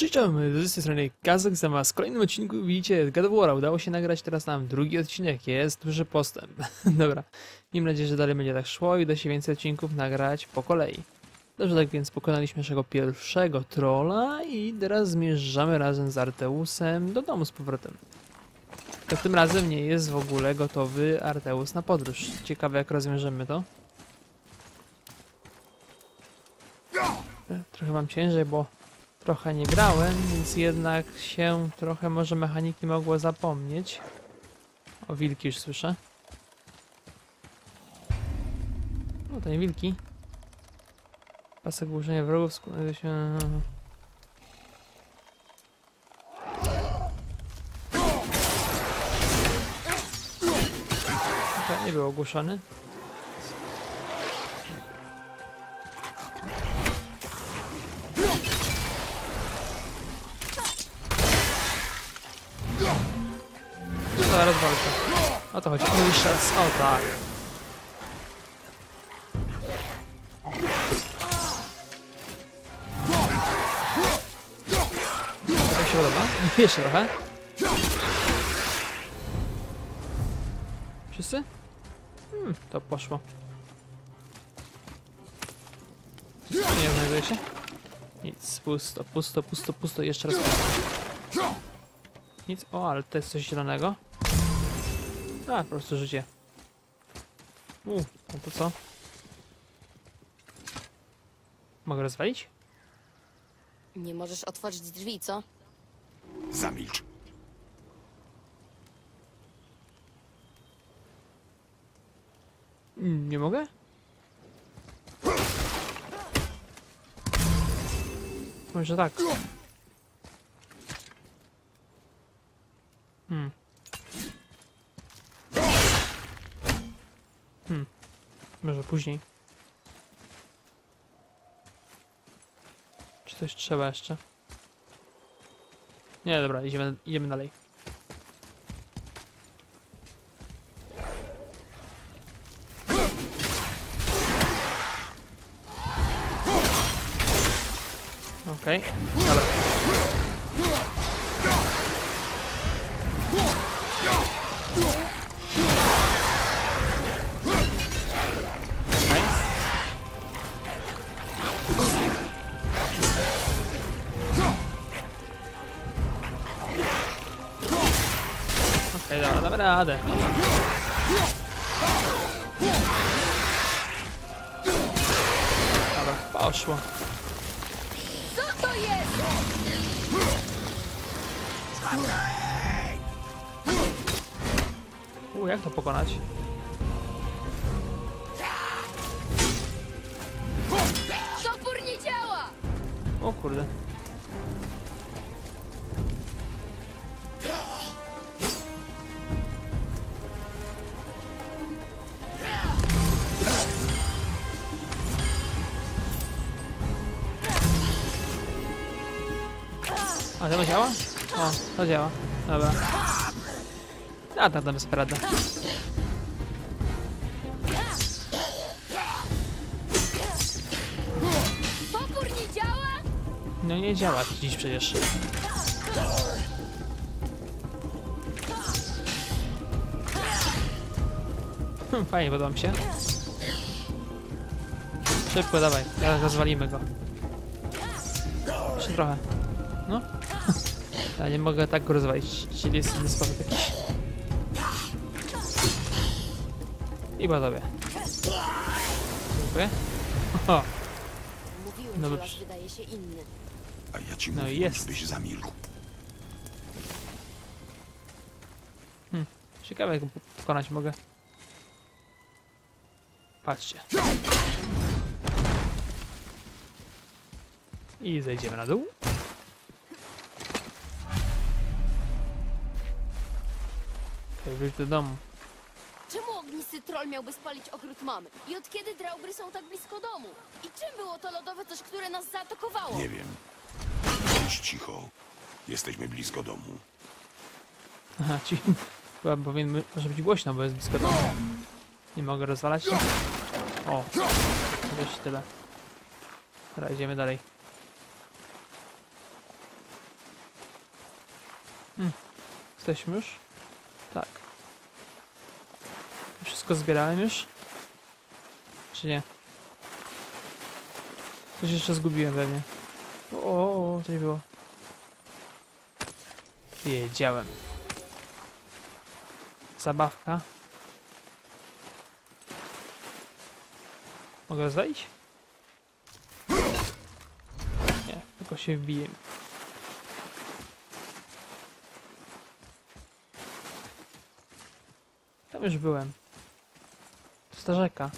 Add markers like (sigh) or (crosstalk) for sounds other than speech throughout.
Cześć, z tej strony Kazak za was. W kolejnym odcinku widzicie God of War. Udało się nagrać teraz nam drugi odcinek. Jest duży postęp. (laughs) Dobra. Miejmy nadzieję, że dalej będzie tak szło i uda się więcej odcinków nagrać po kolei. Dobrze, tak więc pokonaliśmy naszego pierwszego trolla i teraz zmierzamy razem z Arteusem do domu z powrotem. To tym razem nie jest w ogóle gotowy Arteus na podróż. Ciekawe jak rozwiążemy to. Trochę mam ciężej, bo trochę nie grałem, więc jednak się trochę może mechaniki mogło zapomnieć. O, wilki już słyszę. To nie wilki. Pasek głuszenia wrogów składa się... To nie był ogłuszony. Walczę. O to chodzi. Raz. O tak. Tak się podoba? (laughs) Jeszcze trochę. Wszyscy? Hmm, to poszło. Nie znajduje się? Nic, pusto, pusto, pusto, pusto, jeszcze raz pusto. Nic, o, ale to jest coś zielonego. A, po prostu życie. U, no to co? Mogę rozwalić? Nie możesz otworzyć drzwi, co? Zamilcz. Mm, Nie mogę? Może tak. Hmm. Hmm. Może później. Czy coś trzeba jeszcze? Nie, dobra, idziemy, idziemy dalej. To jest? U, jak to pokonać? Topór nie działa! O kurde. To działa? O, to działa. Dobra. A tak damy działa? No nie działa dziś przecież. Hm, fajnie, podoba mi się. Szybko, dawaj, teraz rozwalimy go. Jeszcze trochę. No. Ja nie mogę tak go rozwalić, czyli jest inny sposób jakiś. I po tobie. Dziękuję. Mówiłem, No dobrze. las wydaje się inny. A ja ci No mówiłem, jest. żebyś zamilkł. ciekawe jak go pokonać mogę. Patrzcie. I zejdziemy na dół. Wróć do domu. Czemu ognisty troll miałby spalić ogród mamy? I od kiedy draugry są tak blisko domu? I czym było to lodowe coś, które nas zaatakowało? Nie wiem. Bądź cicho. Jesteśmy blisko domu. Aha, ci... Chyba powinien, może być głośno, bo jest blisko domu. Nie mogę rozwalać się. O, wiesz tyle. Dobra, idziemy dalej. Jesteśmy już? Tak. Wszystko zbierałem już? Czy nie? Coś jeszcze zgubiłem pewnie. O, o, o coś było. Wiedziałem. Zabawka. Mogę rozwalić? Nie, tylko się wbiję. Tam już byłem. To jest ta rzeka.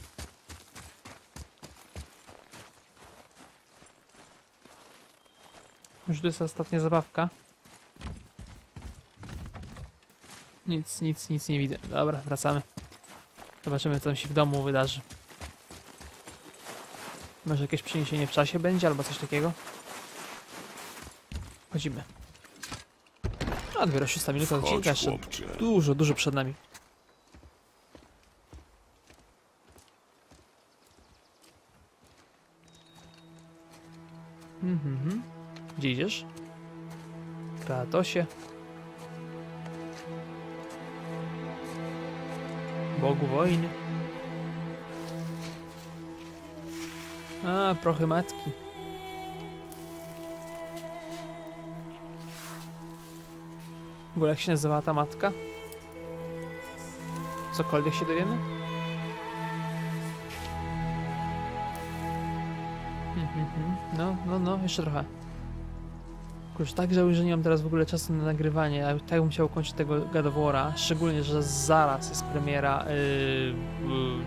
Już to jest ostatnia zabawka. Nic, nic, nic nie widzę. Dobra, wracamy. Zobaczymy, co tam się w domu wydarzy. Może jakieś przeniesienie w czasie będzie, albo coś takiego. Chodzimy. A dopiero 6 minuta odcinka jeszcze. Dużo, dużo przed nami. Mhm. Gdzie idziesz? Kratosie. Bogu wojny. A, prochy matki. W ogóle jak się nazywała ta matka? Cokolwiek się dowiemy? Mhm. No, no, no, jeszcze trochę. Już tak żałuję, że nie mam teraz w ogóle czasu na nagrywanie. Ja tak bym chciał kończyć tego God of War'a, szczególnie, że zaraz jest premiera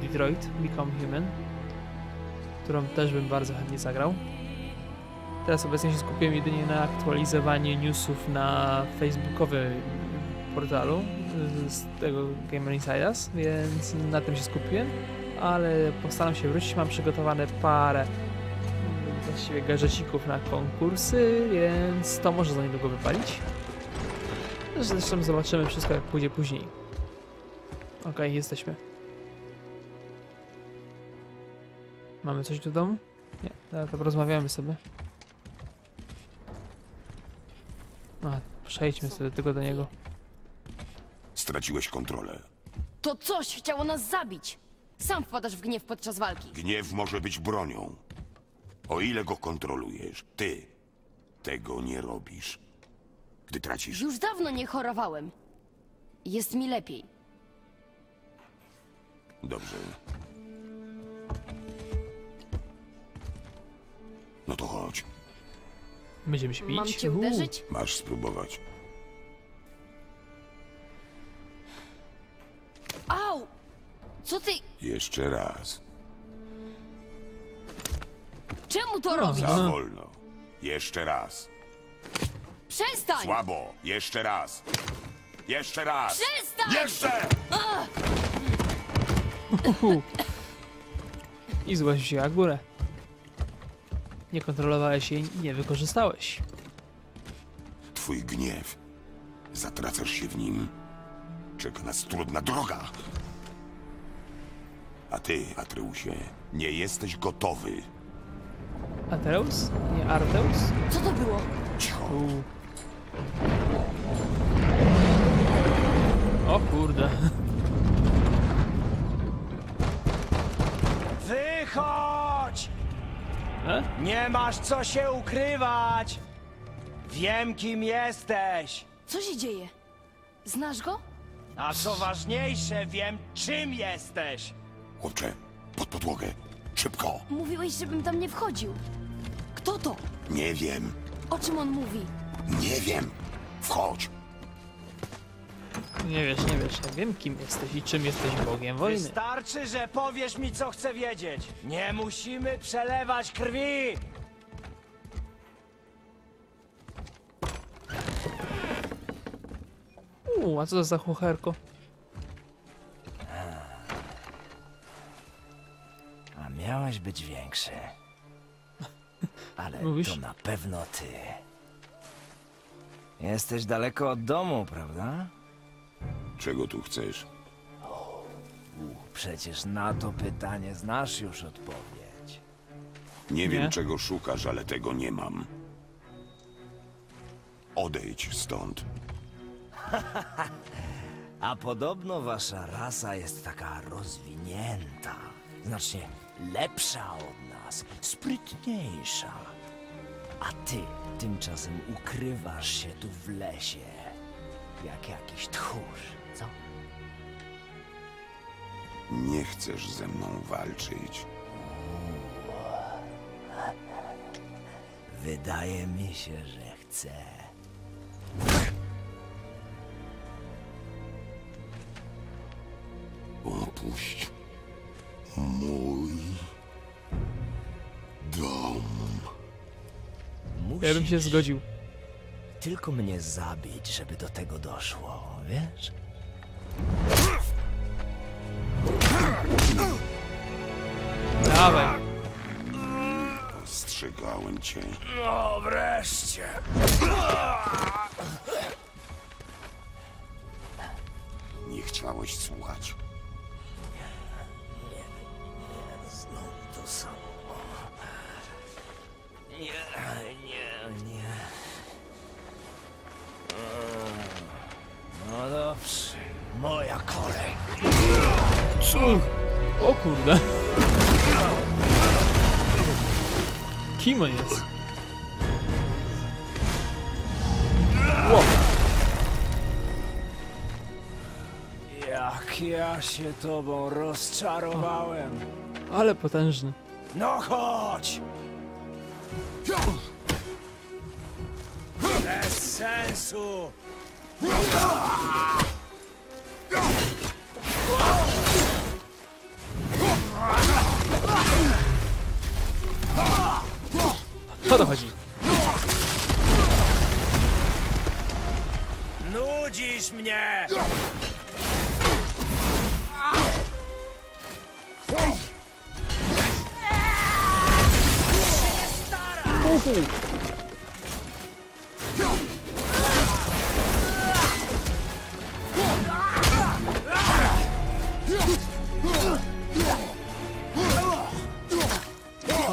yy, Detroit Become Human, którą też bym bardzo chętnie zagrał. Teraz obecnie się skupiłem jedynie na aktualizowaniu newsów na facebookowym portalu y, z tego Gamer Insiders, więc na tym się skupiłem, ale postaram się wrócić. Mam przygotowane parę właściwie gadżecików na konkursy, więc to może za niedługo wypalić. Zresztą zobaczymy wszystko jak pójdzie później. Okej, jesteśmy. Mamy coś do domu? Nie, teraz to porozmawiamy sobie. A, przejdźmy sobie tylko do niego. Straciłeś kontrolę. To coś chciało nas zabić. Sam wpadasz w gniew podczas walki. Gniew może być bronią. O ile go kontrolujesz, ty tego nie robisz. Gdy tracisz, Już dawno nie chorowałem. Jest mi lepiej. dobrze. No to chodź, Będziemy się bić? Mam cię Uuu. uderzyć? masz spróbować. Au! Co ty... Jeszcze raz. Czemu to No, robisz? Za Aha. wolno. Jeszcze raz. Przestań! Słabo. Jeszcze raz. Jeszcze raz. Przestań! Jeszcze! Uhu. I złość wzięła górę. Nie kontrolowałeś jej i nie wykorzystałeś. Twój gniew. Zatracasz się w nim. Czeka nas trudna droga. A ty, Atreusie, nie jesteś gotowy. Ateus? Nie Arteus? Co to było? Uuu. O kurde. Wychodź! E? Nie masz co się ukrywać! Wiem, kim jesteś! Co się dzieje? Znasz go? A co ważniejsze, wiem, czym jesteś! Chłopcze, pod podłogę. Szybko. Mówiłeś, żebym tam nie wchodził. Kto to? Nie wiem. O czym on mówi? Nie wiem. Wchodź. Nie wiesz, nie wiesz. Ja wiem kim jesteś i czym jesteś Bogiem wojny. Wystarczy, że powiesz mi, co chcę wiedzieć. Nie musimy przelewać krwi! Uuu, a co to za chucherko? A miałeś być większy. Ale Mówisz? to na pewno ty. Jesteś daleko od domu, prawda? Czego tu chcesz? Przecież na to pytanie znasz już odpowiedź. Nie wiem, Nie. czego szukasz, ale tego nie mam. Odejdź stąd. (laughs) A podobno wasza rasa jest taka rozwinięta. Znacznie lepsza od nas, sprytniejsza. A ty tymczasem ukrywasz się tu w lesie. Jak jakiś tchórz, co? Nie chcesz ze mną walczyć. Wydaje mi się, że chcę. Opuść mój dom. Musisz Ja bym się zgodził. tylko mnie zabić, żeby do tego doszło, wiesz? Dawaj. Ostrzegałem cię. No wreszcie. Nie chciałeś słuchać. Znowu to samo. Nie, nie, nie. No dobrze. Moja kolej. Uch. O kurde. Kim on jest? Jak ja się tobą rozczarowałem. Ale potężny. No chodź! Bez sensu! Co to chodzi? Nudzisz mnie! Uhu.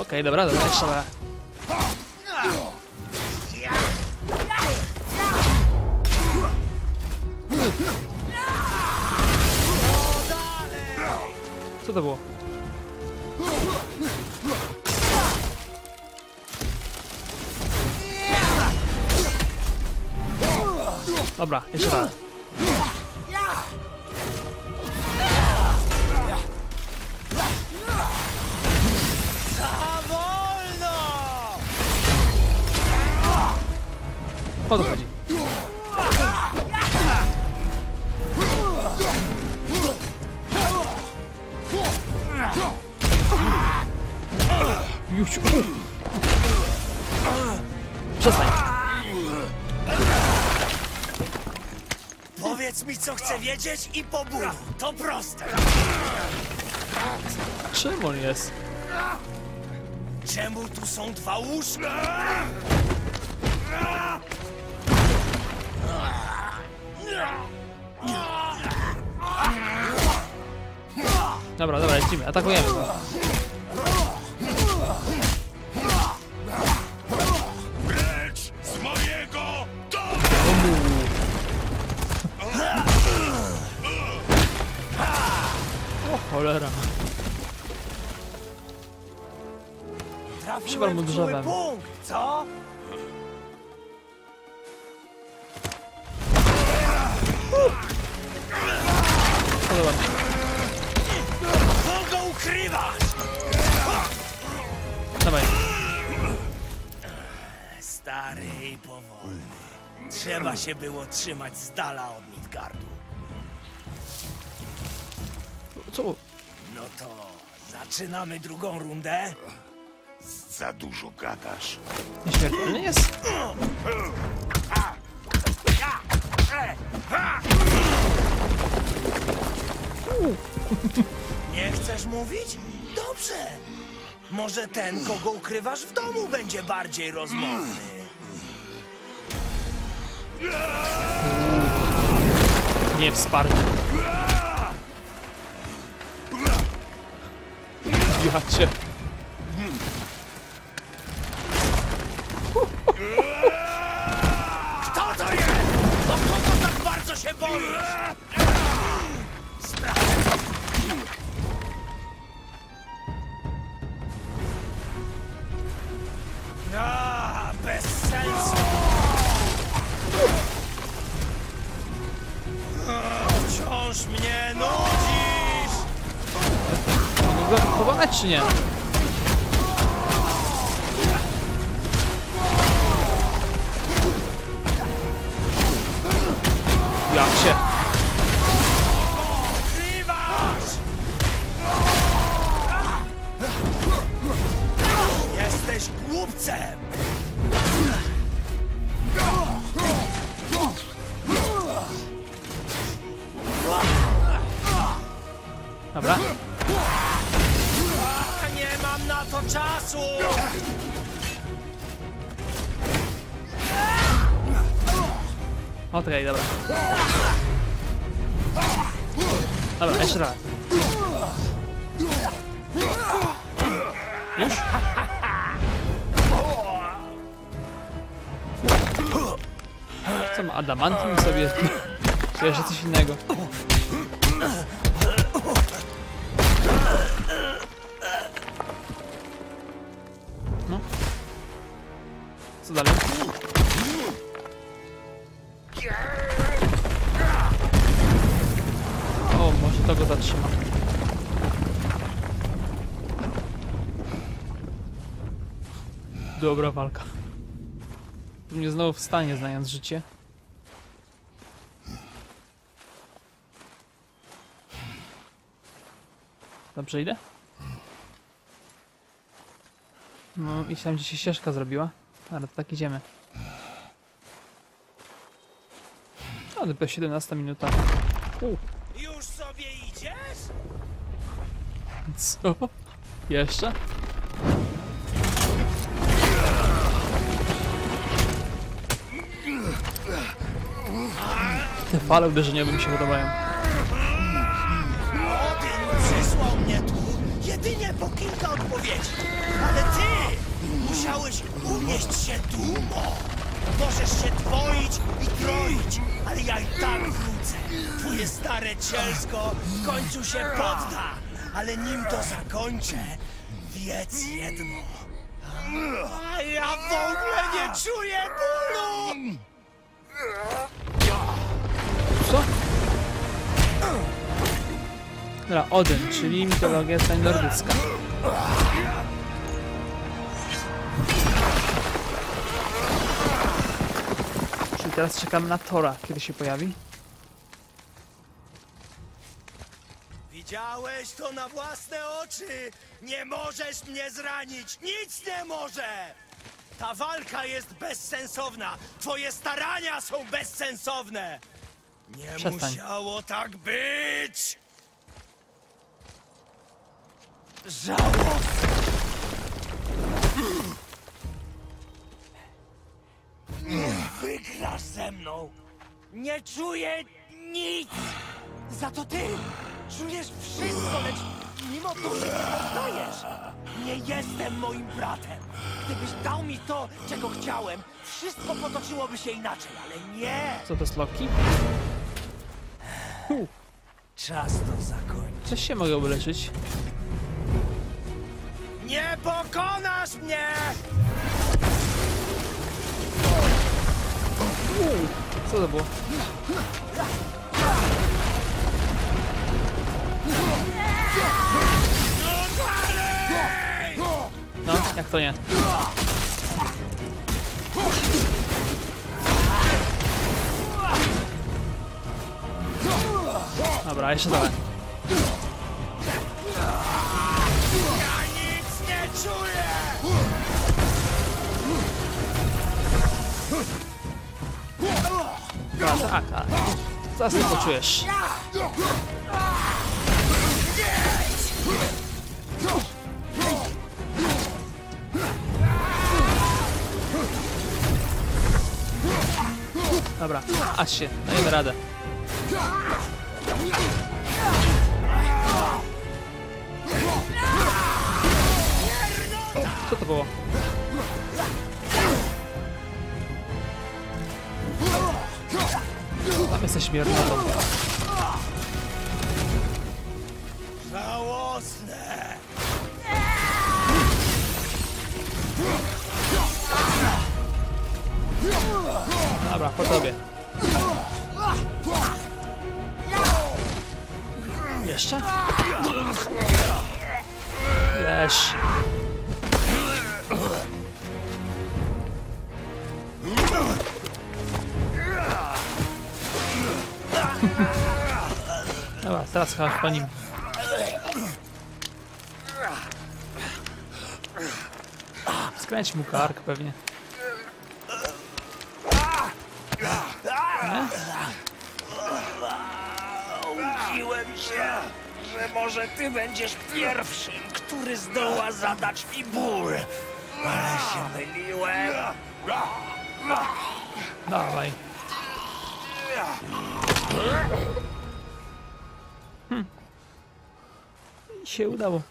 Okej, dobra, dobra, jeszcze dobra. Co to było? Dobra, jeszcze raz. O to chodzi. Już. Powiedz mi, co chcę wiedzieć i po bólu. To proste. Czym on jest? Czemu tu są dwa łóżka? Dobra, dobra, lecimy, atakujemy Drzewem. punkt, co? Podoba mi się. Ukrywasz? Dawaj. Stary i powolny. Trzeba się było trzymać z dala od Midgardu. Co? No to zaczynamy drugą rundę. Za dużo gadasz. Nieśmiertelny jest? Nie chcesz mówić? Dobrze. Może ten, kogo ukrywasz w domu, będzie bardziej rozmowny. Nie wsparcie. Ja cię. się boisz! A, bez sensu! A, wciąż mnie nudzisz! Mogę go wychować, czy nie? Okej, dobra. Dobra, jeszcze raz. Już? Co ma adamantium sobie? (laughs) Czy jeszcze coś innego? Dobra walka. Mnie znowu wstanie, znając życie. Dobrze idę? No, i tam gdzie się ścieżka zrobiła. Ale to tak idziemy. No, dopiero 17 minuta. U. Już sobie idziesz? Co? Jeszcze? Te fale uderzeniowe mi się podobają. Odin przysłał mnie tu jedynie po kilka odpowiedzi. Ale ty musiałeś unieść się dumą. Możesz się dwoić i troić, ale ja i tak wrócę. Twoje stare cielsko w końcu się podda. Ale nim to zakończę, wiedz jedno. A ja w ogóle nie czuję bólu! Dobra, Odyn, czyli mitologia nordycka. Czyli teraz czekamy na Tora, kiedy się pojawi. Widziałeś to na własne oczy! Nie możesz mnie zranić! Nic nie może! Ta walka jest bezsensowna! Twoje starania są bezsensowne! Nie Przestań. musiało tak być! Żałosne! Nie wygrasz ze mną! Nie czuję nic! Za to ty czujesz wszystko, lecz mimo to się nie poddajesz. Nie jestem moim bratem. Gdybyś dał mi to, czego chciałem, wszystko potoczyłoby się inaczej, ale nie. Co to jest Loki? Czas to zakończyć. coś się mogę uleczyć. Nie pokonasz mnie! Co to było? No, jak to nie? Dobra, jeszcze dalej. Tak, tak. Zaraz to poczujesz. Dobra, aż się, dajemy radę. Co to było? Jesteś śmiertelną. Żałosne! Dobra, po tobie. Jeszcze? Leż. Teraz chyba po nim. Skręć mu kark pewnie. Mówiłem się, że może ty będziesz pierwszym, który zdoła zadać mi ból. Ale się myliłem. Dawaj. I się udało.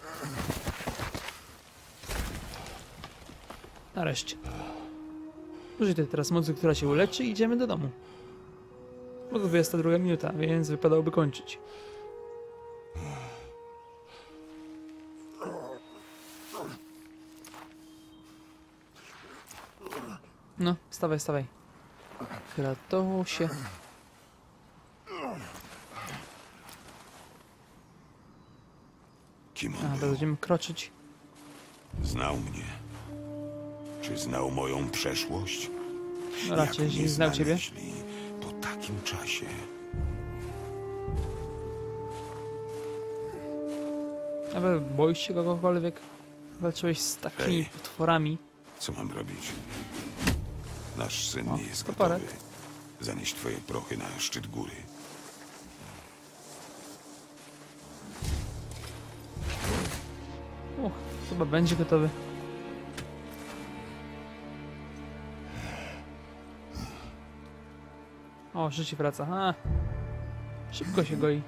Nareszcie. Użyj tej teraz mocy, która się uleczy i idziemy do domu. Bo to 22 minuta, więc wypadałoby kończyć. No, stawaj, stawaj. Kratosie. Kim A, on to był? będziemy kroczyć. Znał mnie. Czy znał moją przeszłość? No raczej, jeśli znał ciebie. znaleźli Po takim czasie. Nawet boisz się kogokolwiek? Walczyłeś z takimi Hej. potworami. Co mam robić? Nasz syn O, nie jest koparek. gotowy. Zanieść twoje prochy na szczyt góry. Chyba będzie gotowy. O, życie wraca. A, szybko się goi.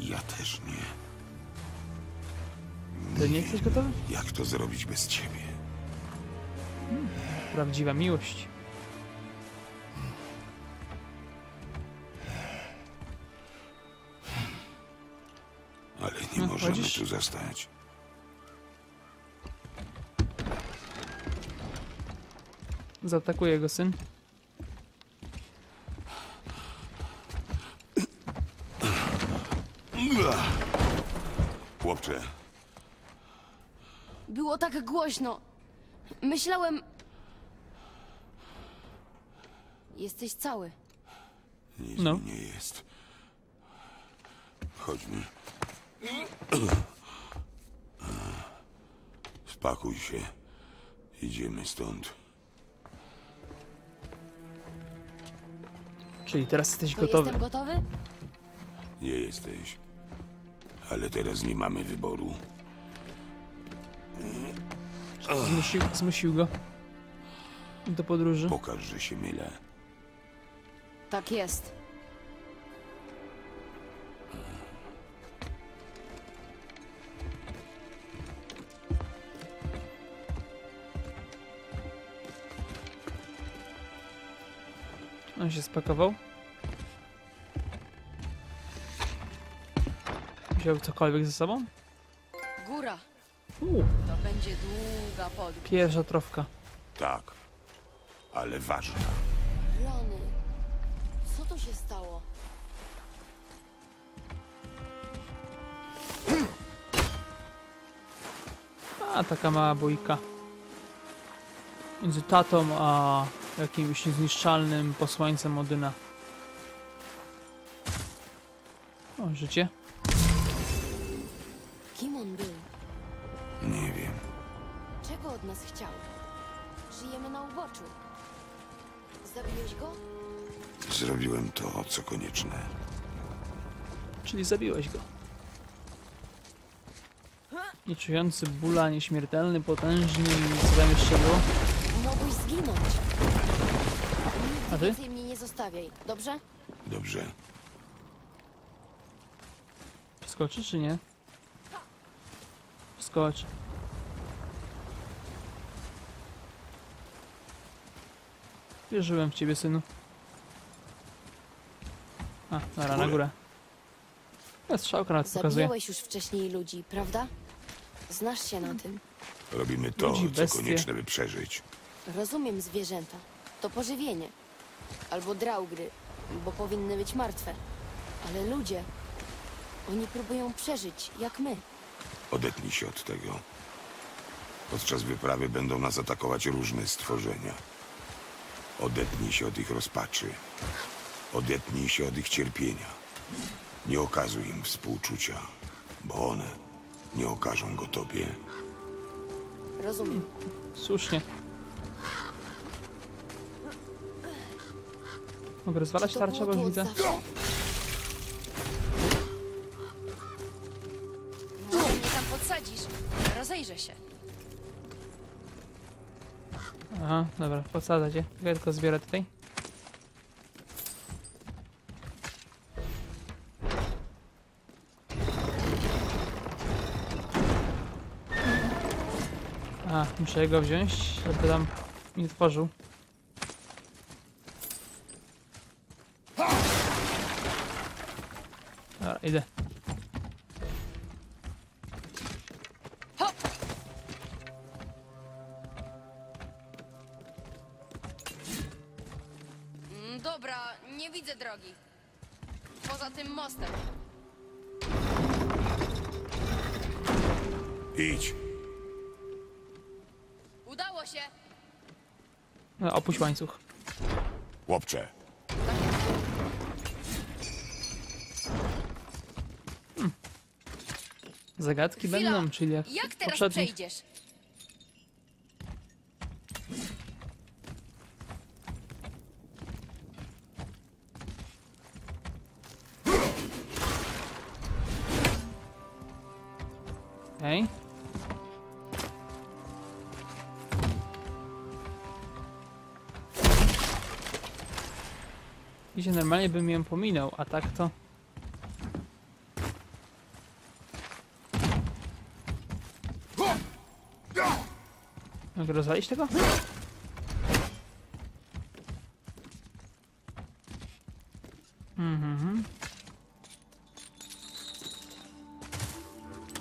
Ja też nie. Ty nie jesteś gotowy? Jak to zrobić bez ciebie? Prawdziwa miłość. Chodzisz? tu zostać. Zaatakuje go syn. Chłopcze, Było tak głośno. Myślałem... Jesteś cały. nic No. mi nie jest. Chodźmy. (clears throat) Spakuj się. Idziemy stąd. Czyli teraz jesteś To gotowy. jestem gotowy? Nie jesteś. Ale teraz nie mamy wyboru. Zmusił, zmusił go do podróży. Pokaż, że się mylę. Tak jest. On się spakował. Wziął cokolwiek ze sobą? Góra. Uuu, To będzie długa podróż. pierwsza trofka. Tak. Ale ważna. Rany. Co tu się stało? A, taka mała bójka. Między tatą a jakimś niezniszczalnym posłańcem Odyna. O, życie. Kim on był? Nie wiem. Czego od nas chciał? Żyjemy na uboczu. Zabiłeś go? Zrobiłem to, co konieczne. Czyli zabiłeś go. Nieczujący bóla, nieśmiertelny, potężny i co tam jeszcze było? Zginąć. A ty? więcej mnie nie zostawiaj, dobrze? Dobrze. Skoczy czy nie? Skocz. Wierzyłem w ciebie, synu. A, dobra, na górę. Ja strzałka nawet pokazuje. Zabijałeś już wcześniej ludzi, prawda? Znasz się na tym. Robimy to, Ludzi, co bestie. konieczne, by przeżyć. Rozumiem zwierzęta. To pożywienie. Albo draugry, bo powinny być martwe. Ale ludzie, oni próbują przeżyć, jak my. Odetnij się od tego. Podczas wyprawy będą nas atakować różne stworzenia. Odetnij się od ich rozpaczy. Odetnij się od ich cierpienia. Nie okazuj im współczucia, bo one nie okażą go tobie. Rozumiem. Słusznie. Mogę rozwalać tarczę, bo już widzę. Może mnie tam podsadzisz. Rozejrzę się. Aha, dobra, podsadzę cię. Ja tylko zbiorę tutaj. A, muszę go wziąć, żeby tam nie tworzył. Idę. Mm, Dobra, nie widzę drogi. Poza tym mostem. Idź. Udało się! No, opuść łańcuch. Chłopcze, Zagadki Chwila. będą, czyli jak, Jak teraz poprzednich. przejdziesz? Okej. Normalnie bym ją pominął, a tak to... Mogę rozwalić tego? Mhm.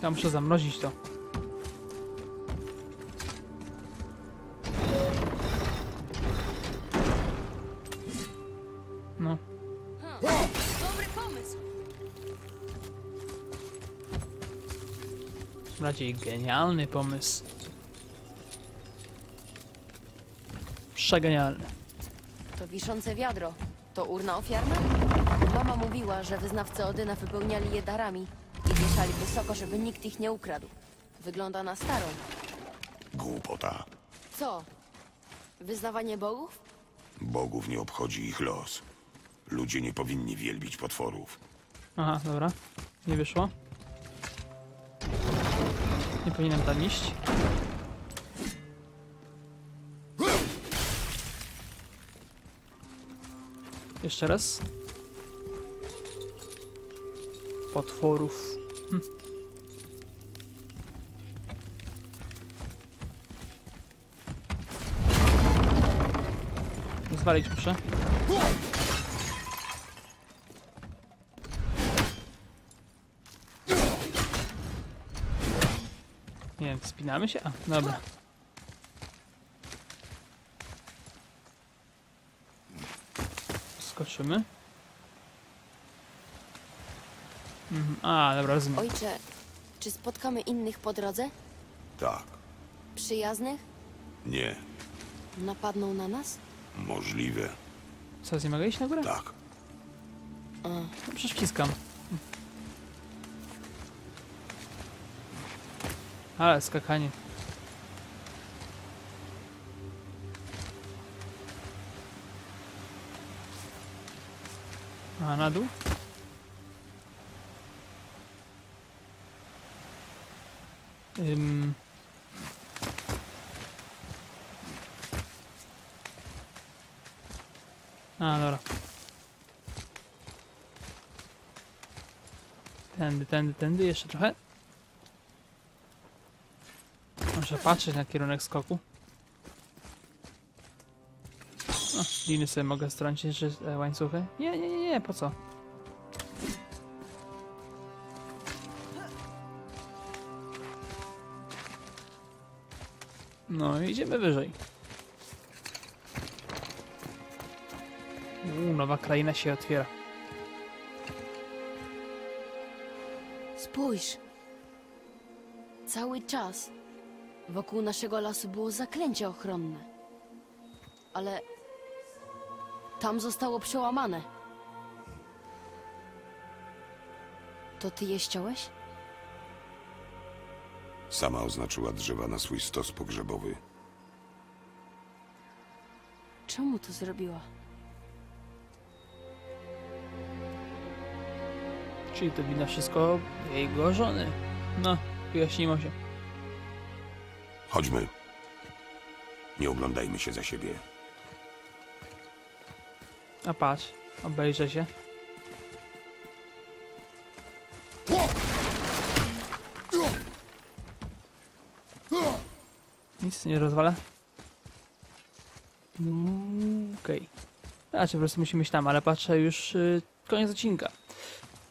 Ja muszę zamrozić to. No, Dobry genialny pomysł. Przegenialny. To wiszące wiadro. To urna ofiarna? Mama mówiła, że wyznawcy Odyna wypełniali je darami i wieszali wysoko, żeby nikt ich nie ukradł. Wygląda na starą. głupota. Co? Wyznawanie bogów? Bogów nie obchodzi ich los. Ludzie nie powinni wielbić potworów. Aha, dobra. Nie wyszło. Nie powinienem tam iść. Jeszcze raz. Potworów. Hm. Zwalić muszę. Nie wiem, spinamy się? A, dobra. Skoczymy. Mhm. A, dobra, rozumiem. Ojcze, czy spotkamy innych po drodze? Tak, Przyjaznych? nie, Napadną na nas? możliwe. Co, nie mogę iść na górę? Tak. No, przecież wciskam. Ale skakanie. A, na dół? Ym... A, dobra. Tędy, tędy, tędy, jeszcze trochę. Muszę patrzeć na kierunek skoku. O, liny sobie mogę strącić, czy e, łańcuchy? Nie, nie, nie, nie, po co? No, idziemy wyżej. Uuu, nowa kraina się otwiera. Spójrz. Cały czas wokół naszego lasu było zaklęcie ochronne. Ale tam zostało przełamane. To ty je ściąłeś? Sama oznaczyła drzewa na swój stos pogrzebowy. Czemu to zrobiła? Czyli to wina wszystko jego żony. No, wyjaśnijmy się. Chodźmy. Nie oglądajmy się za siebie. A patrz, obejrzę się. Nic nie rozwala. Mm, Okej. Znaczy po prostu musimy iść tam, ale patrzę już y, koniec odcinka.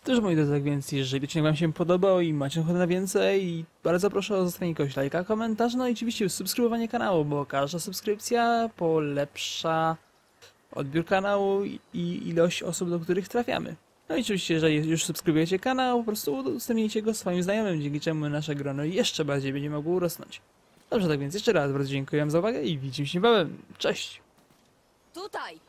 To już moi drodzy, tak więc jeżeli odcinek wam się podobał i macie ochotę na więcej, bardzo proszę o zostawienie jakiegoś lajka, komentarz, no i oczywiście subskrybowanie kanału, bo każda subskrypcja polepsza odbiór kanału i- ilość osób, do których trafiamy. No i oczywiście, jeżeli już subskrybujecie kanał, po prostu udostępnijcie go swoim znajomym, dzięki czemu nasze grono jeszcze bardziej będzie mogło urosnąć. Dobrze, tak więc jeszcze raz bardzo dziękuję za uwagę i widzimy się niebawem. Cześć! Tutaj!